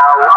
Now